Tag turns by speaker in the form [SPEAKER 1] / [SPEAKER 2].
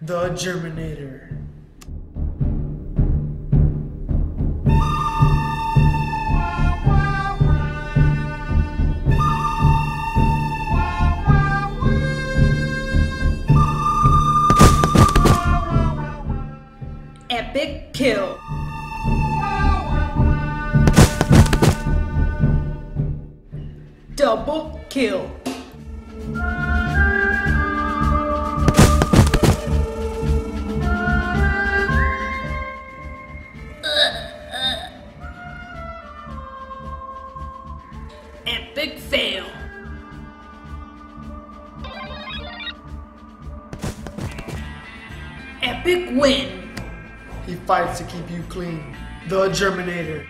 [SPEAKER 1] The Germinator.
[SPEAKER 2] Epic kill. Double kill. Epic fail. Epic win.
[SPEAKER 1] He fights to keep you clean. The Germinator.